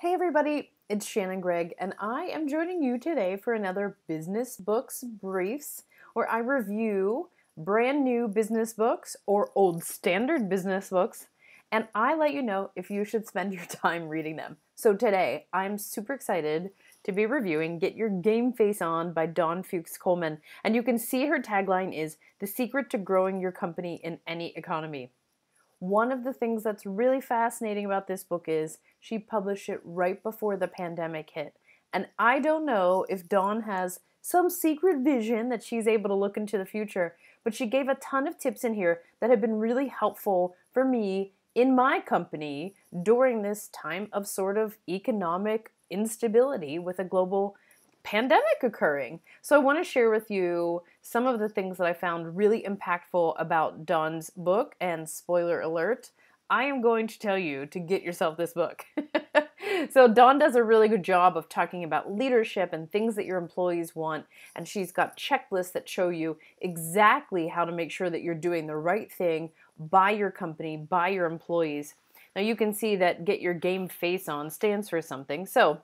Hey everybody, it's Shannon Gregg, and I am joining you today for another Business Books Briefs, where I review brand new business books or old standard business books, and I let you know if you should spend your time reading them. So today, I'm super excited to be reviewing Get Your Game Face On by Dawn Fuchs Coleman, and you can see her tagline is The Secret to Growing Your Company in Any Economy. One of the things that's really fascinating about this book is she published it right before the pandemic hit. And I don't know if Dawn has some secret vision that she's able to look into the future, but she gave a ton of tips in here that have been really helpful for me in my company during this time of sort of economic instability with a global pandemic occurring. So I want to share with you some of the things that I found really impactful about Dawn's book. And spoiler alert, I am going to tell you to get yourself this book. so Dawn does a really good job of talking about leadership and things that your employees want. And she's got checklists that show you exactly how to make sure that you're doing the right thing by your company, by your employees. Now you can see that get your game face on stands for something. So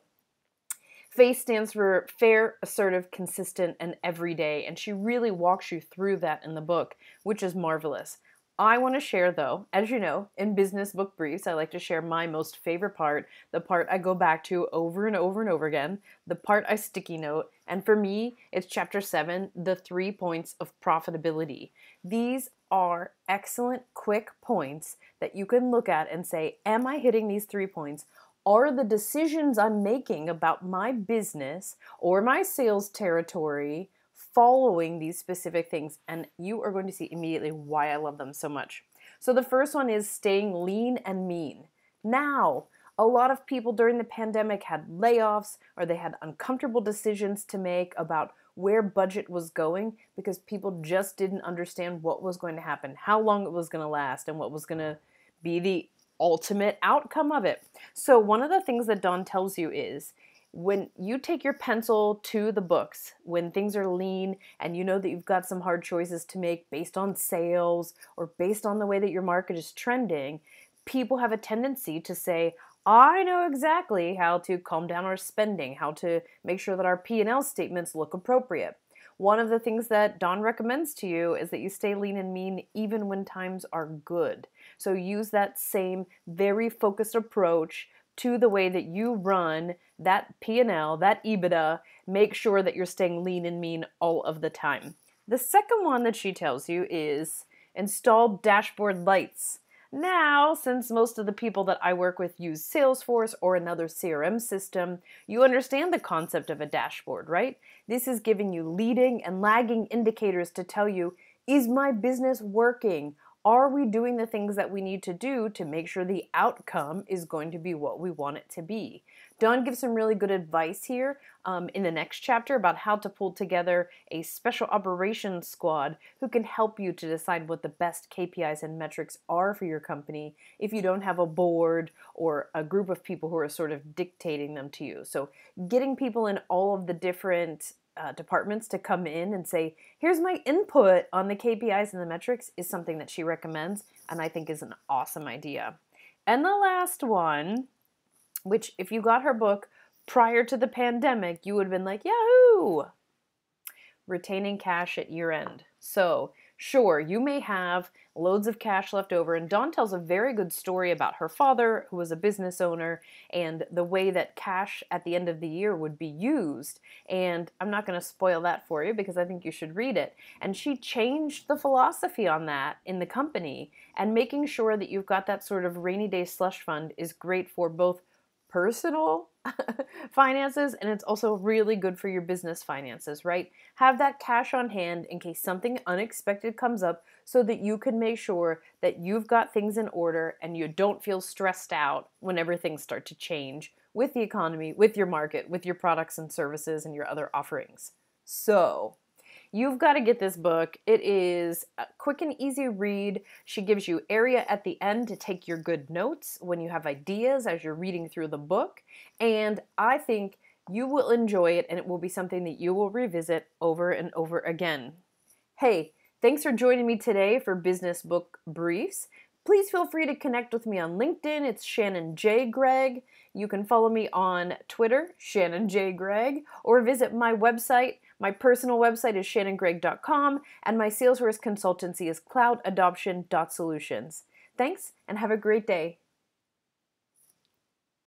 FACE stands for fair, assertive, consistent, and everyday, and she really walks you through that in the book, which is marvelous. I want to share, though, as you know, in business book briefs, I like to share my most favorite part, the part I go back to over and over and over again, the part I sticky note, and for me, it's chapter seven the three points of profitability. These are excellent, quick points that you can look at and say, Am I hitting these three points? Are the decisions I'm making about my business or my sales territory following these specific things? And you are going to see immediately why I love them so much. So, the first one is staying lean and mean. Now, a lot of people during the pandemic had layoffs or they had uncomfortable decisions to make about where budget was going because people just didn't understand what was going to happen, how long it was going to last, and what was going to be the ultimate outcome of it. So, one of the things that Dawn tells you is when you take your pencil to the books, when things are lean and you know that you've got some hard choices to make based on sales or based on the way that your market is trending, people have a tendency to say, I know exactly how to calm down our spending, how to make sure that our P&L statements look appropriate. One of the things that Dawn recommends to you is that you stay lean and mean even when times are good. So use that same very focused approach to the way that you run that P&L, that EBITDA, make sure that you're staying lean and mean all of the time. The second one that she tells you is install dashboard lights. Now, since most of the people that I work with use Salesforce or another CRM system, you understand the concept of a dashboard, right? This is giving you leading and lagging indicators to tell you is my business working? Are we doing the things that we need to do to make sure the outcome is going to be what we want it to be? Dawn gives some really good advice here um, in the next chapter about how to pull together a special operations squad who can help you to decide what the best KPIs and metrics are for your company if you don't have a board or a group of people who are sort of dictating them to you. So, getting people in all of the different uh, departments to come in and say, here's my input on the KPIs and the metrics is something that she recommends and I think is an awesome idea. And the last one, which if you got her book prior to the pandemic, you would have been like, Yahoo! Retaining cash at year end. So, sure, you may have loads of cash left over. And Dawn tells a very good story about her father, who was a business owner, and the way that cash at the end of the year would be used. And I'm not going to spoil that for you because I think you should read it. And she changed the philosophy on that in the company. And making sure that you've got that sort of rainy day slush fund is great for both personal finances and it's also really good for your business finances, right? Have that cash on hand in case something unexpected comes up so that you can make sure that you've got things in order and you don't feel stressed out whenever things start to change with the economy, with your market, with your products and services and your other offerings. So, You've got to get this book. It is a quick and easy read. She gives you area at the end to take your good notes when you have ideas as you're reading through the book. And I think you will enjoy it and it will be something that you will revisit over and over again. Hey, thanks for joining me today for Business Book Briefs. Please feel free to connect with me on LinkedIn. It's Shannon J. Gregg. You can follow me on Twitter, Shannon J. Gregg, or visit my website. My personal website is shannongregg.com, and my Salesforce consultancy is cloudadoption.solutions. Thanks, and have a great day.